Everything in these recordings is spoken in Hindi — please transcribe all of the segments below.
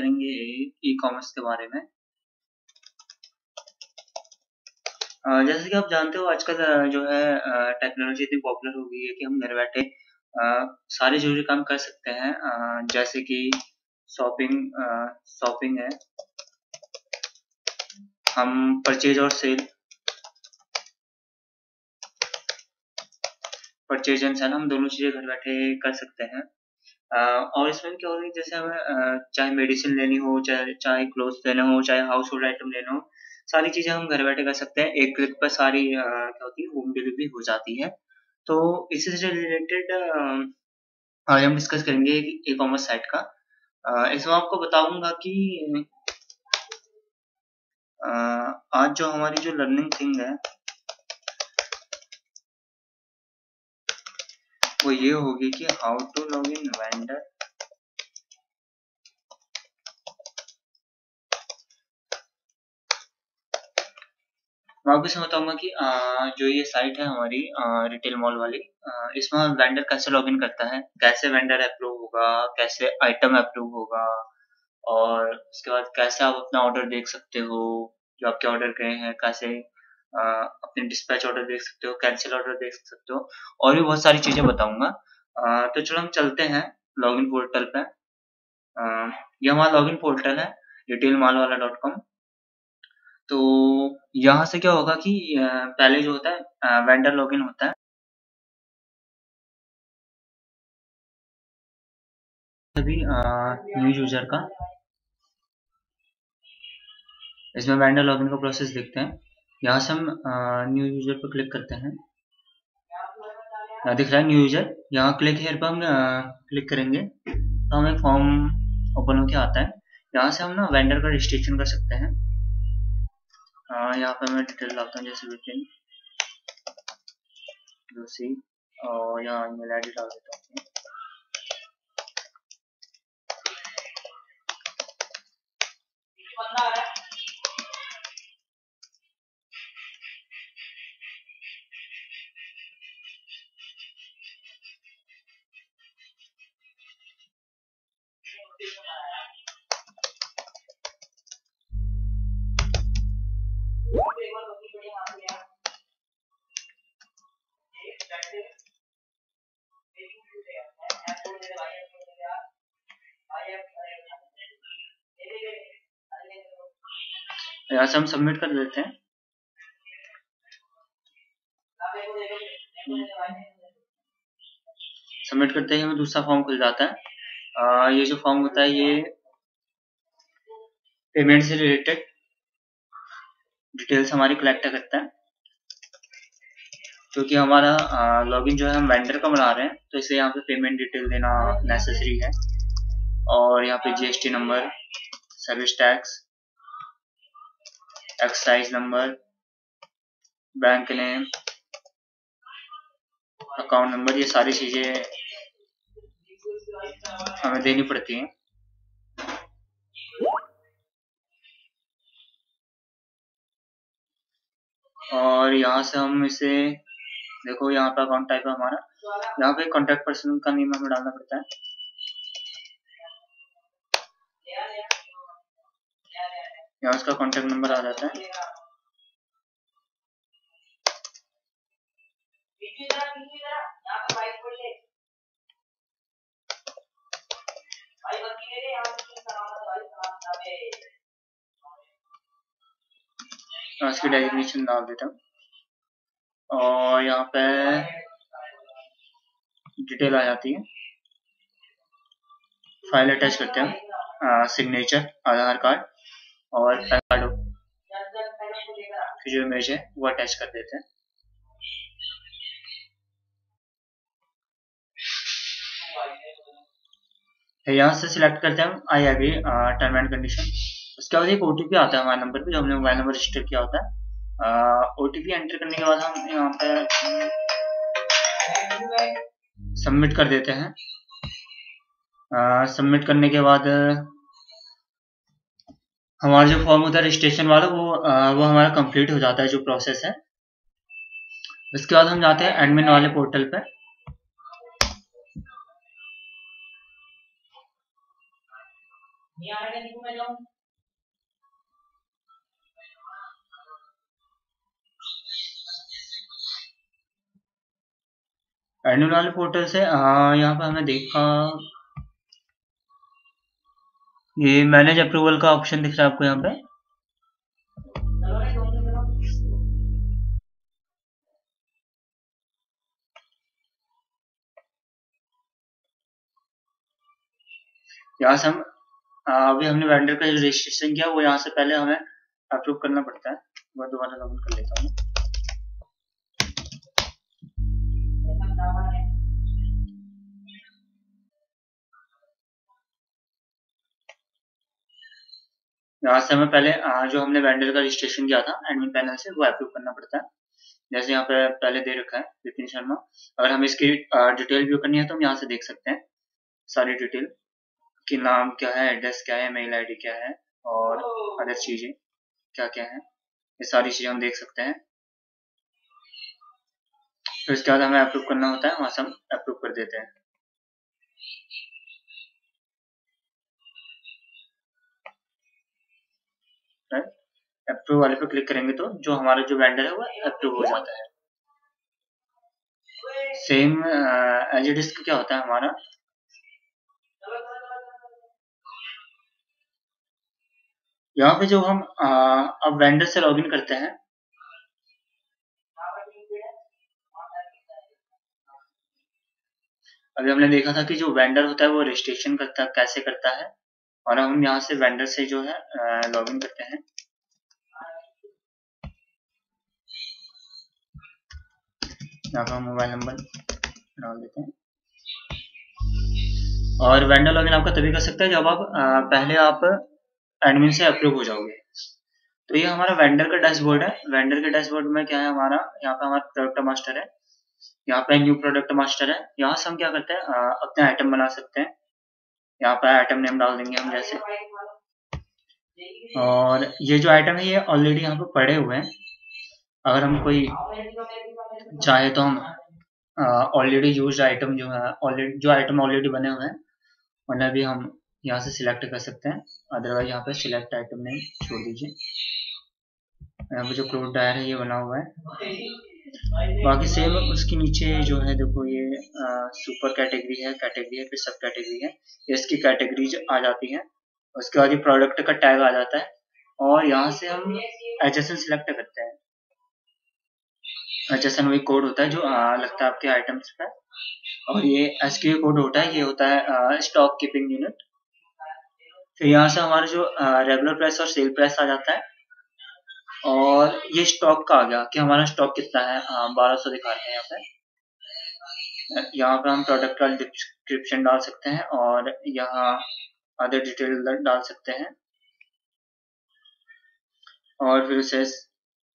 करेंगे ई कॉमर्स के बारे में। जैसे कि आप जानते हो, आजकल जो है टेक्नोलॉजी इतनी पॉपुलर हो गई है कि हम घर बैठे सारे ज़रूरी काम कर सकते हैं। जैसे कि शॉपिंग शॉपिंग है। हम परचेज और सेल परचेज एंड सेल हम दोनों चीज़ें घर बैठे कर सकते हैं। और इसमें क्या होता है जैसे हमें चाहे मेडिसिन लेनी हो, चाहे चाहे क्लोथ्स लेने हो, चाहे हाउस होल्ड आइटम लेना हो, सारी चीज़ें हम घर बैठे कर सकते हैं। एक क्लिक पर सारी क्या होती है होम डिलीवरी हो जाती है। तो इसी से रिलेटेड आज हम डिस्कस करेंगे ई कॉमर्स साइट का। इसमें आपको बताऊँगा कि आज जो हमारी जो लर्निंग थिंग है वो ये होगी कि how to log in vendor आपको इसमें बताऊँगा कि जो ये साइट है हमारी रिटेल मॉल वाली इसमें वेंडर कैसे लॉगिन करता है, कैसे वेंडर अप्रूव होगा, कैसे आइटम अप्रूव होगा, और उसके बाद कैसे आप अपना ऑर्डर देख सकते हो, जो आपके ऑर्डर गए हैं, कैसे अपने डिस्पैच ऑर्डर देख सकते हो कैंसिल ऑर्डर देख सकते हो, और भी बहुत सारी चीज़ें बताऊँगा। तो चलो हम चलते हैं लॉगिन पोर्टल पे। ये हमारा लॉगिन पोर्टल है रिटेल माल वाला डॉट कॉम तो यहाँ से क्या होगा कि पहले जो होता है वेंडर लॉगिन होता है। सभी न्यू यूज़र का। इसमें वेंडर लॉगिन का प्रोसेस देखते हैं। यहाँ से हम न्यू यूज़र पर क्लिक करते हैं। दिख रहा है न्यू यूज़र यहाँ क्लिक हेयर पर हम क्लिक करेंगे। तो हमें फॉर्म ओपन होके आता है। यहाँ से हम ना वेंडर का रजिस्ट्रेशन कर सकते हैं। यहाँ पे मैं डिटेल डालता हूँ जैसे विपिन और यहाँ ईमेल आई डाल देता हूँ। यहाँ से हम सबमिट कर देते हैं। सबमिट करते ही हमें दूसरा फॉर्म खुल जाता है। ये जो फॉर्म होता है, ये पेमेंट से रिलेटेड डिटेल्स हमारी कलेक्ट करता है। क्योंकि हमारा लॉगिन जो है, हम वेंडर का बना रहे हैं तो इसलिए यहाँ पे पेमेंट डिटेल देना नेसेसरी है। और यहाँ पे GST number service tax excise number bank name account number ये सारी चीज़ें हमें देनी पड़ती हैं। और यहाँ से हम इसे, देखो यहाँ पे अकाउंट टाइप है हमारा। यहाँ पे कॉन्टेक्ट पर्सन का नेम हमें डालना पड़ता है। यहाँ उसका कॉन्टेक्ट नंबर आ जाता है। इसकी डेजिग्नेशन डाल देता हूँ। और यहाँ पे डिटेल आ जाती है। फ़ाइल अटैच करते हैं सिग्नेचर आधार कार्ड और पैन कार्ड जो इमेज है, वो अटैच कर देते हैं। यहाँ से सिलेक्ट करते हैं I agree term and condition उसके बाद एक ओटीपी आता है हमारे नंबर पे जो हमने मोबाइल नंबर रजिस्टर किया होता है। ओटीपी एंटर करने के बाद हम यहाँ पे सबमिट कर देते हैं। सबमिट करने के बाद हमारा जो फॉर्म होता है रजिस्ट्रेशन वाला वो आ, वो हमारा कंप्लीट हो जाता है जो प्रोसेस है। उसके बाद हम जाते हैं एडमिन वाले पोर्टल पे एनुअल वाले पोर्टल से यहाँ पर हमें देखा। ये मैनेज अप्रूवल का ऑप्शन दिख रहा है आपको यहाँ पे? यहाँ से हम अभी हमने वेंडर का रजिस्ट्रेशन किया, वो यहाँ से पहले हमें अप्रूव करना पड़ता है। वो दोबारा लॉगिन कर लेता हूँ। यहाँ से हमें पहले जो हमने वेंडर का रजिस्ट्रेशन किया था एडमिन पैनल से, वो अप्रूव करना पड़ता है। जैसे यहाँ पे पहले दे रखा है, विपिन शर्मा। अगर हमें इसकी डिटेल व्यू करनी है तो हम यहाँ से देख सकते हैं। सारी डिटेल कि नाम क्या है एड्रेस क्या है मेल आईडी क्या है और अदर चीज़ें क्या क्या है ये सारी चीज़ें हम देख सकते हैं। फिर उसके बाद हमें अप्रूव करना होता है वहाँ से हम अप्रूव कर देते हैं। अप्रूव वाले पे क्लिक करेंगे तो जो हमारा जो वेंडर है वो अप्रूव हो जाता है। सेम एज इट इज़ क्या होता है हमारा? यहाँ पे जो हम अब वेंडर से लॉगिन करते हैं। अभी हमने देखा था कि जो वेंडर होता है वो रजिस्ट्रेशन करता, कैसे करता है। और हम यहाँ से वेंडर से जो है लॉगिन करते हैं। यहाँ पर मोबाइल नंबर डाल देते हैं। और वेंडर लॉगिन आपका तभी कर सकते हैं जब आप पहले आप एडमिन से अप्रूव हो जाओगे। तो ये हमारा वेंडर का डैशबोर्ड है। वेंडर के डैशबोर्ड में क्या है हमारा? यहाँ पे हमारा प्रोडक्ट मास्टर है। यहाँ पे न्यू प्रोडक्ट मास्टर है। यहाँ से हम क्या करते हैं? अपने आइटम बना सकते हैं। यहाँ पे आइटम नेम डाल देंगे हम जैसे। और ये जो आइटम है, ये ऑलरेडी यहाँ पे पड़े हुए हैं। अगर हम कोई चाहे तो हम ऑलरेडी यूज़ आइटम जो है ऑलरेडी जो आइटम ऑलरेडी बने हुए हैं, उन्हें भी हम यहाँ से सिलेक्ट कर सकते हैं। अदरवाइज़ यहाँ पे सिलेक्ट आइटम नहीं छोड़ दीजिए। यहाँ पे जो क्लोड डायर है ये बना हुआ है। बाकी सेम उसके नीचे जो है देखो ये आ, सुपर कैटेगरी है। कैटेगरी है फिर सब कैटेगरी है। इसकी कैटेगरीज आ जाती है। उसके बाद ये प्रोडक्ट का टैग आ जाता है। और यहाँ से हम एच एस सिलेक्ट करते हैं। एच एस वही कोड होता है जो आ, लगता है आपके आइटम्स पे। और ये एस कोड होता है। ये होता है स्टॉक कीपिंग यूनिट फिर यहाँ से हमारा जो रेगुलर प्राइस और सेल प्राइस आ जाता है। और ये स्टॉक का आ गया कि हमारा स्टॉक कितना है। बारह सौ दिखाते हैं यहाँ पे। यहाँ पे हम प्रोडक्ट का डिस्क्रिप्शन डाल सकते हैं और यहाँ अदर डिटेल डाल सकते हैं। और फिर उसे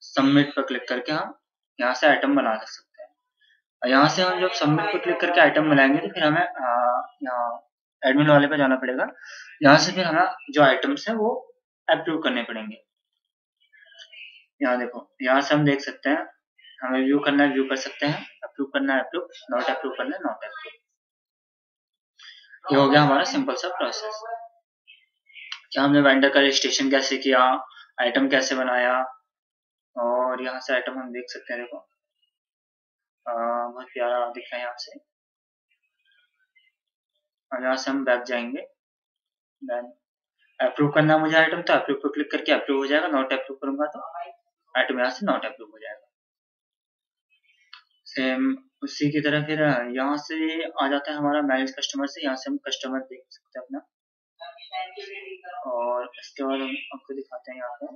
सबमिट पर क्लिक करके हम यहाँ से आइटम बना सकते हैं। यहाँ से हम जब सबमिट पर क्लिक करके आइटम बनाएँगे तो फिर हमें यहाँ एडमिन वाले पे जाना पड़ेगा। यहाँ से फिर हमें जो आइटम्स है वो अप्रूव करने पड़ेंगे। यहाँ देखो, यहाँ से हम देख सकते हैं, हमें व्यू करना है व्यू कर सकते हैं अप्रूव करना है अप्रूव नॉट अप्रूव करना है नॉट अप्रूव ये हो गया हमारा सिंपल सा प्रोसेस क्या हमने वेंडर का रजिस्ट्रेशन कैसे किया आइटम कैसे बनाया, और यहाँ से आइटम हम देख सकते हैं, देखो। बहुत प्यारा दिख रहा है यहाँ से। और यहाँ से हम बैक जाएँगे। देन अप्रूव करना मुझे आइटम तो अप्रूव पर क्लिक करके अप्रूव हो जाएगा। नॉट अप्रूव करूँगा तो आइटम यहाँ से नॉट अप्रूव हो जाएगा। सेम उसी की तरह फिर यहाँ से आ जाता है हमारा मैनेज कस्टमर से। यहाँ से हम कस्टमर देख सकते हैं अपना। और इसके बाद हम आपको दिखाते हैं यहाँ पे।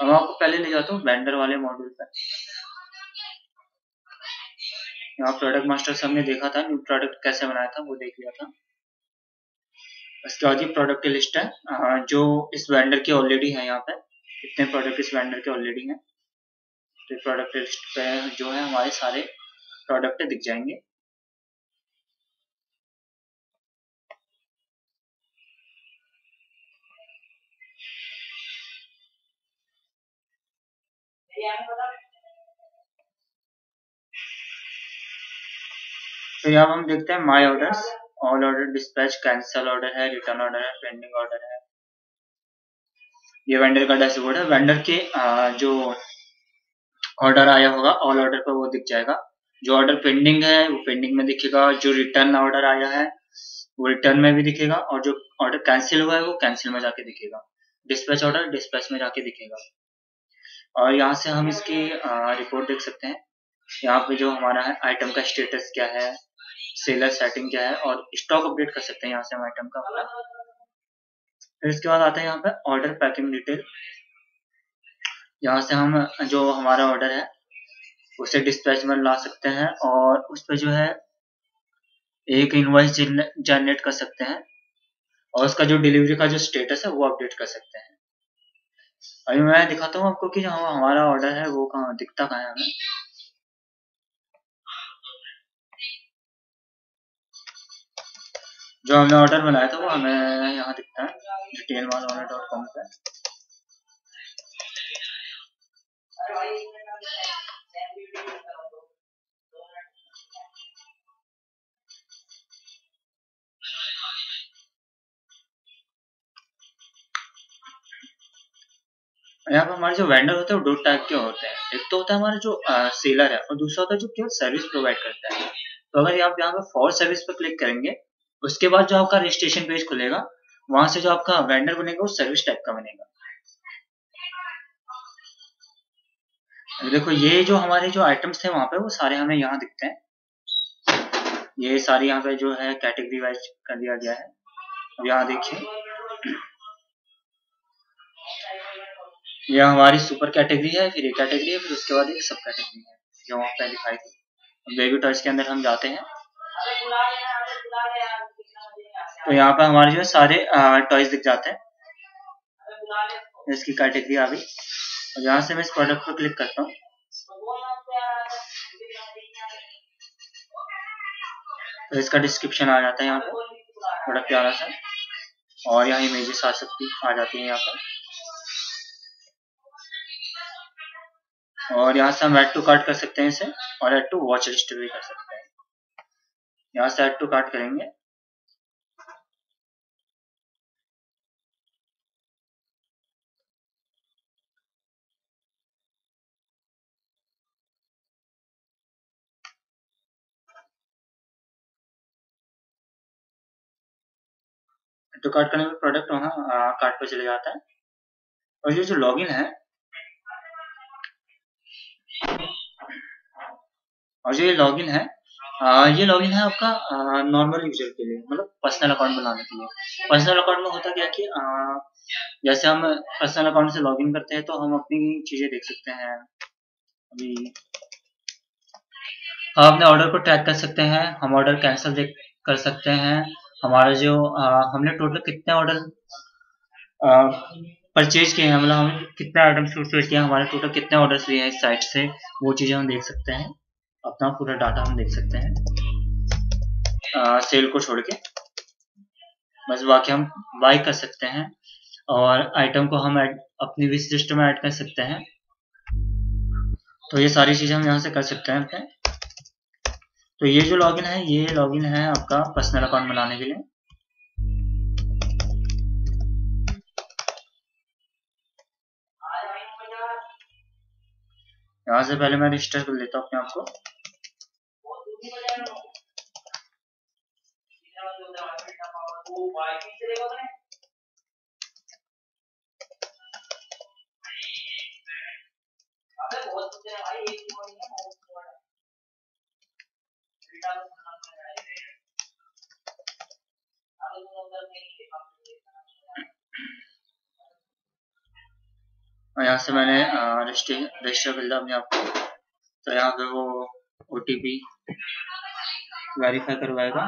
अब आपको पहले ले जाता हूँ वेंडर वाले मॉड्यूल पर। यहाँ प्रोडक्ट मास्टर से हमने देखा था न्यू प्रोडक्ट कैसे बनाया था, वो देख लिया था। उसके बाद ये प्रोडक्ट की लिस्ट है जो इस वेंडर की ऑलरेडी है यहाँ पे कितने प्रोडक्ट इस वेंडर के ऑलरेडी हैं। तो प्रोडक्ट लिस्ट पे जो है हमारे सारे प्रोडक्ट दिख जाएँगे। तो यहाँ हम देखते हैं my orders all order dispatch cancel order है रिटर्न ऑर्डर है पेंडिंग ऑर्डर है. ये वेंडर का डैशबोर्ड है. वेंडर के जो ऑर्डर आया होगा ऑल ऑर्डर पर वो दिख जाएगा. जो ऑर्डर पेंडिंग है, वो पेंडिंग में दिखेगा. जो रिटर्न ऑर्डर आया है, वो रिटर्न में भी दिखेगा. और जो ऑर्डर कैंसिल हुआ है, वो कैंसिल में जाके दिखेगा. डिस्पैच ऑर्डर डिस्पैच में जाके दिखेगा. और यहाँ से हम इसकी रिपोर्ट देख सकते हैं. यहाँ पे जो हमारा है आइटम का स्टेटस क्या है सेलर सेटिंग क्या है और स्टॉक अपडेट कर सकते हैं यहाँ से हम आइटम का अपना। फिर इसके बाद आता है यहाँ पे ऑर्डर पैकिंग डिटेल यहाँ से हम, जो हमारा ऑर्डर है, उसे डिस्पैच में ला सकते हैं और उस पर जो है एक इनवॉइस जनरेट कर सकते हैं और उसका जो डिलीवरी का जो स्टेटस है वो अपडेट कर सकते हैं। अभी मैं दिखाता हूँ आपको कि जो हमारा ऑर्डर है वो कहाँ, दिखता कहाँ है हमें। जो हमने ऑर्डर बनाया था वो हमें यहाँ दिखता है डिटेल वाल ऑर्डर डॉट कॉम पे। यहाँ पर हमारे जो वेंडर होते हैं वो दो टाइप के होते हैं। एक तो होता है हमारा जो आ, सेलर है और दूसरा होता है जो केवल सर्विस प्रोवाइड करता है। तो अगर आप यहाँ पे फॉर सर्विस पर क्लिक करेंगे उसके बाद जो आपका रजिस्ट्रेशन पेज खुलेगा, वहाँ से जो आपका वेंडर बनेगा, वो सर्विस टाइप का बनेगा। देखो, ये जो हमारे जो आइटम्स थे वहाँ पे, वो सारे हमें यहाँ दिखते हैं। ये सारी यहाँ पे जो है कैटेगरी वाइज कर दिया गया है। अब यहाँ देखिए। यह हमारी सुपर कैटेगरी है, फिर एक कैटेगरी है, फिर उसके बाद एक सब कैटेगरी है, जो वहाँ पे दिखाई थी बेबी टॉयज के अंदर हम जाते हैं। तो यहाँ पर हमारे जो सारे टॉयज दिख जाते हैं। इसकी कैटेगरी आ गई। और यहाँ से मैं इस प्रोडक्ट पर क्लिक करता हूँ। तो इसका डिस्क्रिप्शन आ जाता है यहाँ पे। प्रोडक्ट प्यारा सा। और यहाँ इमेजेस आ सकती, आ जाती है यहाँ पर और यहाँ से हम एड टू कार्ट कर सकते हैं इसे। और एड टू वॉच लिस्ट भी कर सकते हैं। यहाँ से एड टू कार्ट करेंगे। तो कार्ड करने में प्रोडक्ट वहाँ कार्ड पर चले जाता है। और ये जो लॉगिन है और जो ये लॉगिन है आ, ये लॉगिन है आपका नॉर्मल यूज़र के लिए मतलब पर्सनल अकाउंट बनाने के लिए। पर्सनल अकाउंट में होता क्या कि आ, जैसे हम पर्सनल अकाउंट से लॉगिन करते हैं तो हम अपनी चीज़ें देख सकते हैं। अभी हम अपने ऑर्डर को ट्रैक कर सकते हैं हम ऑर्डर कैंसिल कर सकते हैं। हमारा जो आ, हमने टोटल कितने ऑर्डर परचेज किए हैं? मतलब हमने कितने आइटम परचेज किए हमारे टोटल कितने ऑर्डर्स लिए हैं इस साइट से? वो चीज़ें हम देख सकते हैं। अपना पूरा डाटा हम देख सकते हैं। आ, सेल को छोड़ के। बस बाकी हम बाई कर सकते हैं और आइटम को हम एड, अपनी विश लिस्ट में ऐड कर सकते हैं। तो ये सारी चीज़ें हम यहाँ से कर सकते हैं अपने। तो ये जो लॉगिन है, ये लॉगिन है आपका पर्सनल अकाउंट बनाने के लिए। यहाँ से पहले मैं रजिस्टर कर लेता हूँ अपने आप को। और यहाँ से मैंने रजिस्टर कर लिया अपने आप को। तो यहाँ पे वो ओ टी पी वेरीफाई करवाएगा।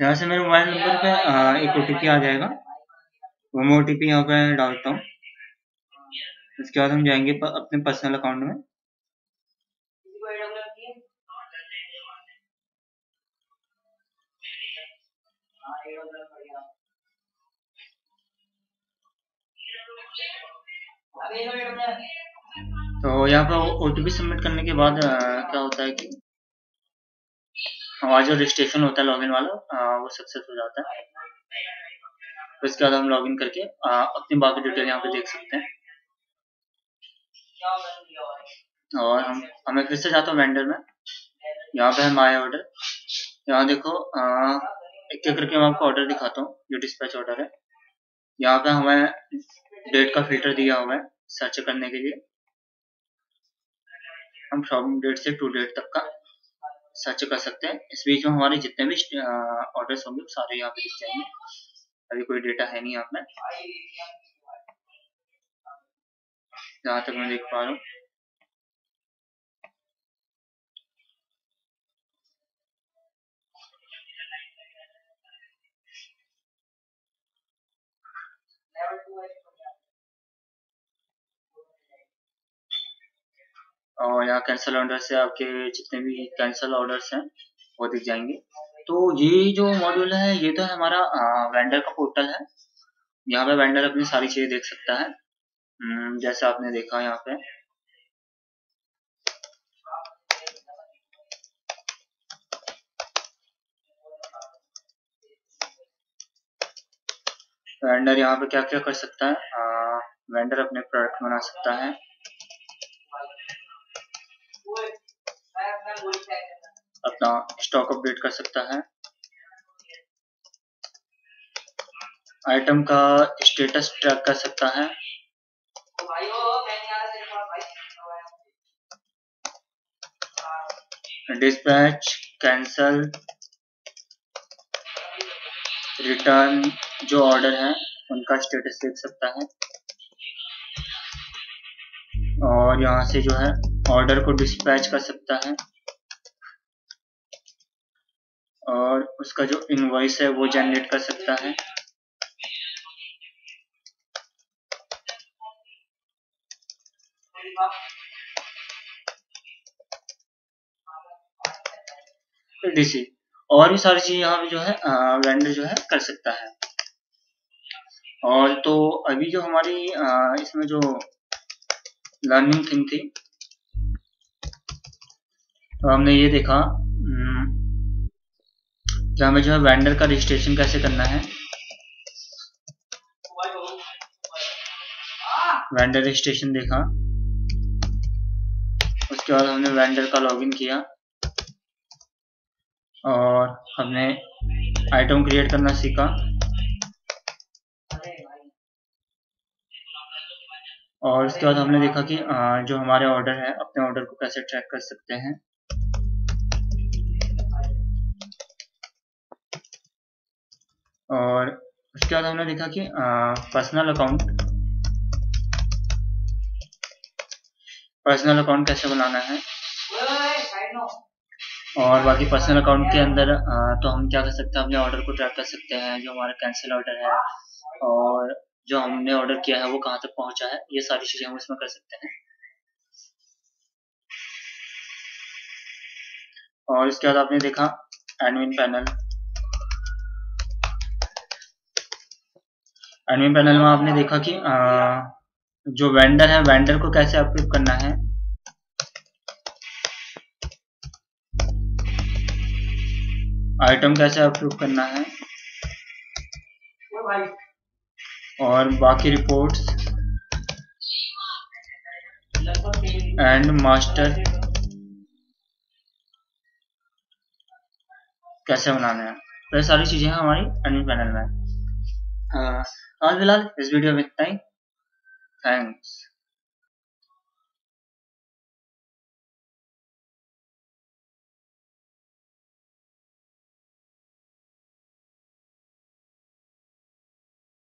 यहाँ से मेरे मोबाइल नंबर पे एक ओटीपी आ जाएगा। वो मैं ओ यहाँ पे डालता हूँ। उसके बाद हम जाएँगे अपने पर्सनल अकाउंट में। तो यहाँ पर ओटीपी सबमिट करने के बाद क्या होता है कि हमारा जो रजिस्ट्रेशन होता है लॉगिन वाला वो सक्सेस हो जाता है। तो इसके बाद हम लॉगिन करके अपनी बाकी डिटेल यहाँ पे देख सकते हैं। और हम हमें फिर से जाता हूँ वेंडर में। यहाँ पे है माई ऑर्डर यहाँ देखो आ, एक एक करके मैं आपको ऑर्डर दिखाता हूँ जो डिस्पैच ऑर्डर है। यहाँ पे हमें डेट का फ़िल्टर दिया हुआ है। सर्च करने के लिए। हम फ्रॉम डेट से टू डेट तक का सर्च कर सकते हैं। इस बीच में हमारे जितने भी ऑर्डर्स होंगे सारे यहाँ पे दिख जाएँगे। अभी कोई डेटा है नहीं पे। जहाँ तक मैं देख पा रहा हूँ। और यहाँ कैंसिल ऑर्डर से आपके जितने भी कैंसिल ऑर्डर्स हैं वो दिख जाएँगे। तो ये जो मॉड्यूल है ये तो है हमारा वेंडर का पोर्टल है। यहाँ पे वेंडर अपनी सारी चीज़ें देख सकता है। हम्म, जैसे आपने देखा यहाँ पे। वेंडर यहाँ पे क्या क्या कर सकता है? आ, वेंडर अपने प्रोडक्ट बना सकता है अपना स्टॉक अपडेट कर सकता है। आइटम का स्टेटस ट्रैक कर सकता है। डिस्पैच कैंसल रिटर्न जो ऑर्डर है, उनका स्टेटस देख सकता है। और यहाँ से जो है ऑर्डर को डिस्पैच कर सकता है और उसका जो इनवॉइस है वो जनरेट कर सकता है। डीसी और भी सारी चीज़ यहाँ पे जो है वेंडर जो है कर सकता है। और तो अभी जो हमारी आ, इसमें जो लर्निंग थिंग थी तो हमने ये देखा कि हमें जो है वेंडर का रजिस्ट्रेशन कैसे करना है। वेंडर रजिस्ट्रेशन देखा। उसके बाद हमने वेंडर का लॉगिन किया। और हमने आइटम क्रिएट करना सीखा। और उसके बाद हमने देखा कि जो हमारे ऑर्डर है, अपने ऑर्डर को कैसे ट्रैक कर सकते हैं। और उसके बाद हमने देखा कि पर्सनल अकाउंट पर्सनल अकाउंट कैसे बनाना है। और बाकी पर्सनल अकाउंट के अंदर आ, तो हम क्या कर सकते हैं अपने ऑर्डर को ट्रैक कर सकते हैं जो हमारा कैंसिल ऑर्डर है और जो हमने ऑर्डर किया है वो कहाँ तक पहुँचा है ये सारी चीज़ें हम इसमें कर सकते हैं। और इसके बाद आपने देखा एडमिन पैनल एडमिन पैनल में आपने देखा कि आ, जो वेंडर है वेंडर को कैसे अप्रूव करना है। आइटम कैसे अप्रूव करना है। और बाकी रिपोर्ट्स एंड मास्टर कैसे बनाना है। तो ये सारी चीज़ें हैं हमारी एडमिन पैनल में। आज फ़िलहाल इस वीडियो में इतना ही। थैंक्स।